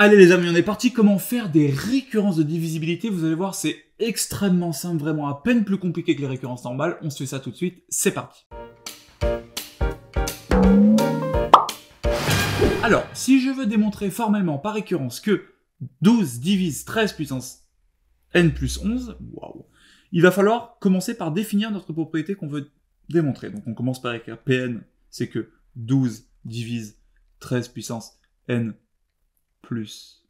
Allez les amis, on est parti. Comment faire des récurrences de divisibilité? Vous allez voir, c'est extrêmement simple, vraiment à peine plus compliqué que les récurrences normales. On se fait ça tout de suite. C'est parti. Alors, si je veux démontrer formellement par récurrence que 12 divise 13 puissance n plus 11, waouh, il va falloir commencer par définir notre propriété qu'on veut démontrer. Donc on commence par écrire Pn, c'est que 12 divise 13 puissance n plus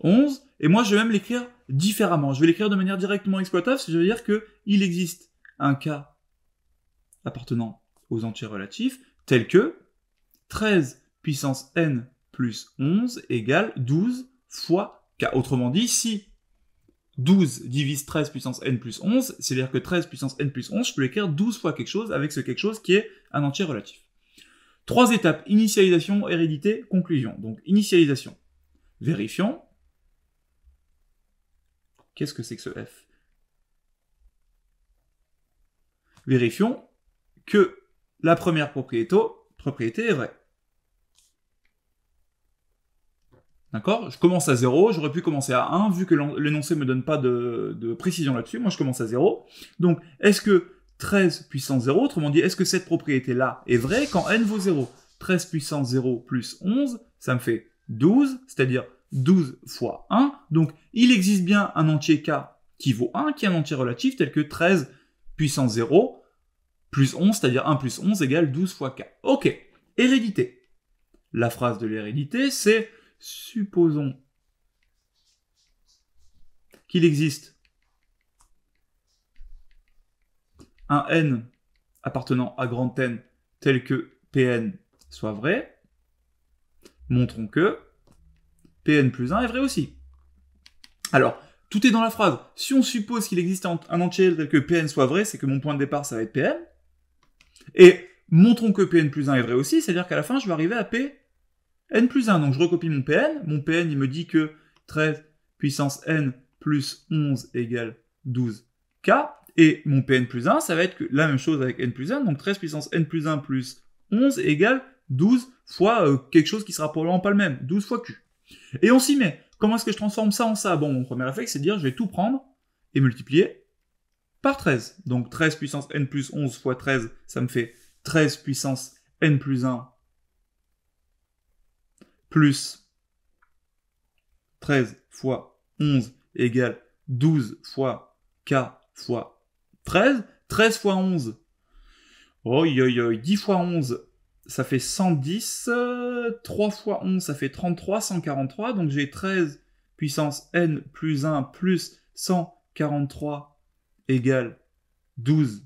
11. Et moi, je vais même l'écrire différemment. Je vais l'écrire de manière directement exploitable, ce qui veut dire qu'il existe un cas appartenant aux entiers relatifs, tel que 13 puissance n plus 11 égale 12 fois k. Autrement dit, si 12 divise 13 puissance n plus 11, c'est-à-dire que 13 puissance n plus 11, je peux l'écrire 12 fois quelque chose avec ce quelque chose qui est un entier relatif. Trois étapes, initialisation, hérédité, conclusion. Donc, initialisation. Vérifions. Qu'est-ce que c'est que ce F? Vérifions que la première propriété, est vraie. D'accord? Je commence à 0, j'aurais pu commencer à 1, vu que l'énoncé ne me donne pas de précision là-dessus, moi je commence à 0. Donc, est-ce que 13 puissance 0, autrement dit, est-ce que cette propriété-là est vraie quand n vaut 0 13 puissance 0 plus 11, ça me fait 12, c'est-à-dire 12 fois 1. Donc, il existe bien un entier k qui vaut 1, qui est un entier relatif, tel que 13 puissance 0 plus 11, c'est-à-dire 1 plus 11 égale 12 fois k. Ok, hérédité. La phrase de l'hérédité, c'est supposons qu'il existe un n appartenant à grand N tel que Pn soit vrai, montrons que Pn plus 1 est vrai aussi. Alors, tout est dans la phrase. Si on suppose qu'il existe un entier tel que Pn soit vrai, c'est que mon point de départ, ça va être Pn. Et montrons que Pn plus 1 est vrai aussi, c'est-à-dire qu'à la fin, je vais arriver à Pn plus 1. Donc je recopie mon Pn. Mon Pn, il me dit que 13 puissance n plus 11 égale 12k. Et mon Pn plus 1, ça va être la même chose avec n plus 1, donc 13 puissance n plus 1 plus 11 égale 12 fois euh, quelque chose qui sera probablement pas le même, 12 fois Q. Et on s'y met. Comment est-ce que je transforme ça en ça? Bon, mon premier réflexe, c'est de dire, je vais tout prendre et multiplier par 13. Donc 13 puissance n plus 11 fois 13, ça me fait 13 puissance n plus 1 plus 13 fois 11 égale 12 fois k fois 13. 13 fois 11. Oh, yo, 10 fois 11, ça fait 110. 3 fois 11, ça fait 33, 143. Donc j'ai 13 puissance n plus 1 plus 143 égale 12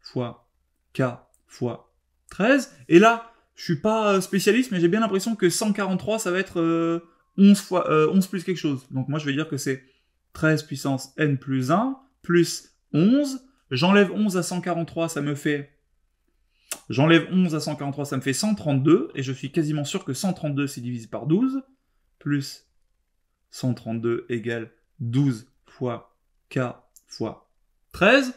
fois k fois 13. Et là, je suis pas spécialiste, mais j'ai bien l'impression que 143, ça va être 11, euh, fois, 11 euh, plus quelque chose. Donc moi, je vais dire que c'est 13 puissance n plus 1 plus 11 J'enlève 11 à 143, ça me fait... J'enlève 11 à 143, ça me fait 132, et je suis quasiment sûr que 132 c'est divisé par 12, plus 132 égale 12 fois k fois 13.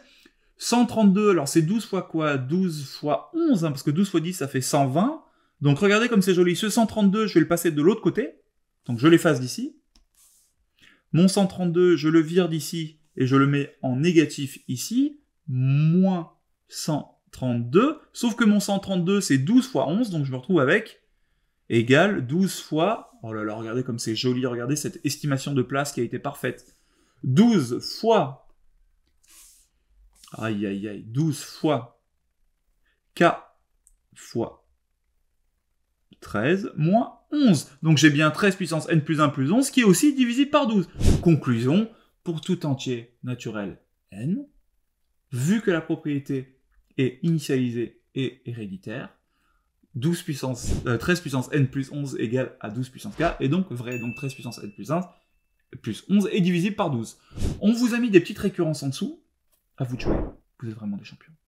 132, alors c'est 12 fois quoi? 12 fois 11, hein, parce que 12 fois 10 ça fait 120. Donc regardez comme c'est joli. Ce 132, je vais le passer de l'autre côté. Donc je l'efface d'ici. Mon 132, je le vire d'ici et je le mets en négatif ici, moins 132, sauf que mon 132 c'est 12 fois 11, donc je me retrouve avec égal 12 fois, oh là là, regardez comme c'est joli, regardez cette estimation de place qui a été parfaite, 12 fois, aïe aïe aïe, 12 fois k fois 13 moins 11. Donc j'ai bien 13 puissance n plus 1 plus 11 qui est aussi divisible par 12. Conclusion, pour tout entier naturel n, vu que la propriété est initialisée et héréditaire, 12 puissance, 13 euh, puissance n plus 11 égale à 12 puissance k, et donc vrai, donc 13 puissance n plus 1 plus 11 est divisible par 12. On vous a mis des petites récurrences en dessous, à vous de jouer, vous êtes vraiment des champions.